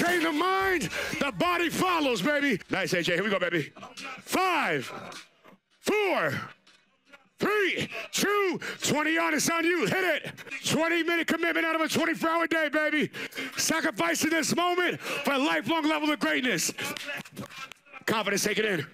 train the mind, the body follows, baby. Nice, AJ. Here we go, baby. Five, four, three, two, 20 on. It's on you. Hit it. 20 minute commitment out of a 24 hour day, baby. Sacrificing this moment for a lifelong level of greatness. Confidence, take it in.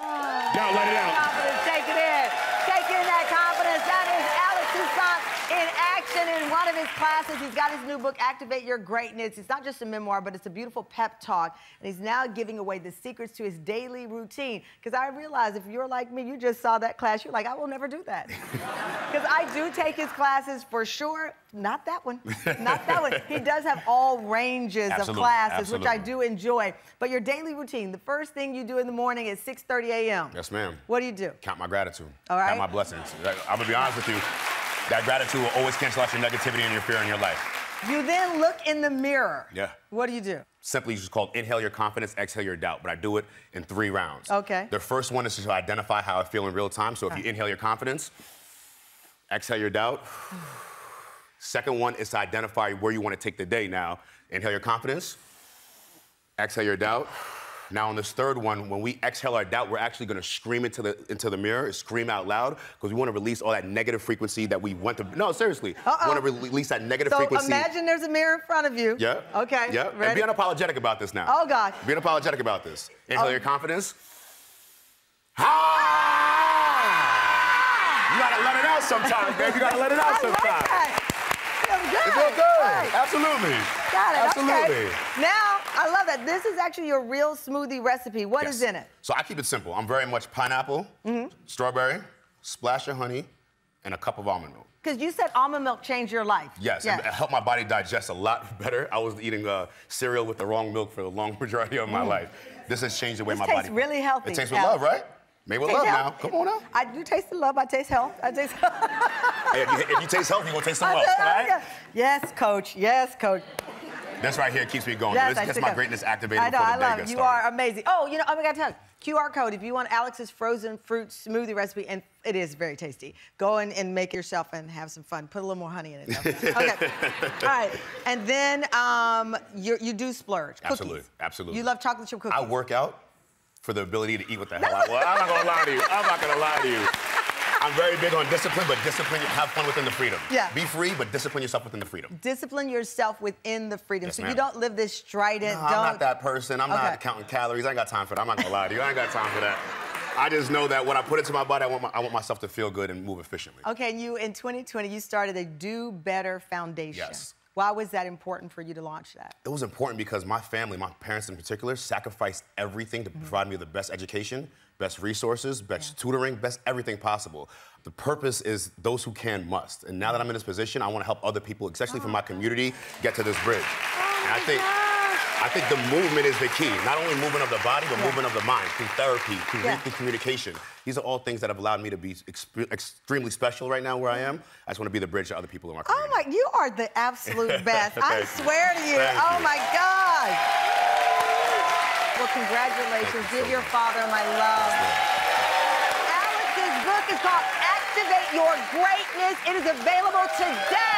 Now let it out. Confidence, take it in. Take in that confidence. That is Alex Toussaint in action in one of his classes. He's got his new book, Activate Your Greatness. It's not just a memoir, but it's a beautiful pep talk. And he's now giving away the secrets to his daily routine. Because I realize if you're like me, you just saw that class, you're like, I will never do that. Because I do take his classes for sure. Not that one. Not that one. He does have all ranges Absolutely, of classes, which I do enjoy. But your daily routine, the first thing you do in the morning is 6:30 a.m. Yes, ma'am. What do you do? Count my gratitude. All right. Count my blessings. I'm gonna be honest with you. That gratitude will always cancel out your negativity and your fear in your life. You then look in the mirror. Yeah. What do you do? Simply just called inhale your confidence, exhale your doubt. But I do it in three rounds. Okay. The first one is to identify how I feel in real time. So if you inhale your confidence, exhale your doubt. Second one is to identify where you want to take the day now. Inhale your confidence, exhale your doubt. Now on this third one, when we exhale our doubt, we're actually gonna scream into the into the mirror, scream out loud, because we want to release all that negative frequency that we went to. No, seriously. Uh-oh. We want to release that negative So frequency. imagine there's a mirror in front of you. Yeah. Okay. Yeah. And be unapologetic about this now. Oh, God. Be unapologetic about this. Inhale Oh. your confidence. Ah! You gotta let it out sometimes, baby. You gotta let it out I like sometimes. that. Feels good. It feel good. Right. Absolutely. Got it. Absolutely. Okay. Now, I love that. This is actually your real smoothie recipe. What is Yes. in it? So I keep it simple. I'm very much pineapple, Mm-hmm. strawberry, splash of honey, and a cup of almond milk. Because you said almond milk changed your life. Yes, and it helped my body digest a lot better. I was eating uh, cereal with the wrong milk for the long majority of my life. This has changed the way This my tastes body. really healthy, It tastes with love, right? Made with Taste love now. Come on now. I do taste the love. I taste health. I taste. If, you, if you taste health, you're gonna taste some love, right? Yes, coach. Yes, coach. This right here keeps me going. Yes, this gets my up. greatness activated I know, the I love gets you. are amazing. Oh, you know, I got to tell you, QR code. If you want Alex's frozen fruit smoothie recipe, and it is very tasty, go in and make it yourself and have some fun. Put a little more honey in it. Though. okay. All right. And then um, you you do splurge. Absolutely, Cookies. absolutely. You love chocolate chip cookies. I work out for the ability to eat what the hell I want. I'm not gonna lie to you. I'm not gonna lie to you. I'm very big on discipline, but discipline, have fun within the freedom. Yeah. Be free, but discipline yourself within the freedom. Discipline yourself within the freedom, Yes, so you don't live this strident. No. I'm not that person. I'm Okay. not counting calories. I ain't got time for that. I'm not gonna lie to you. I ain't got time for that. I just know that when I put it to my body, I want, my, I want myself to feel good and move efficiently. Okay, and you in 2020 you started a Do Better Foundation. Yes. Why was that important for you to launch that? It was important because my family, my parents in particular, sacrificed everything to provide me the best education, best resources, best tutoring, best everything possible. The purpose is those who can must. And now that I'm in this position, I want to help other people, especially from my community, get to this bridge. Oh and I think I think the movement is the key. Not only movement of the body, but movement of the mind through therapy, through, Yeah. through communication. These are all things that have allowed me to be exp- extremely special right now where I am. Mm-hmm. I just want to be the bridge to other people in my community. Oh my, you are the absolute best. I Thank you. swear to you. Thank oh you. my God. Well, congratulations. Give so your much. father my love. Alex's book is called Activate Your Greatness. It is available today.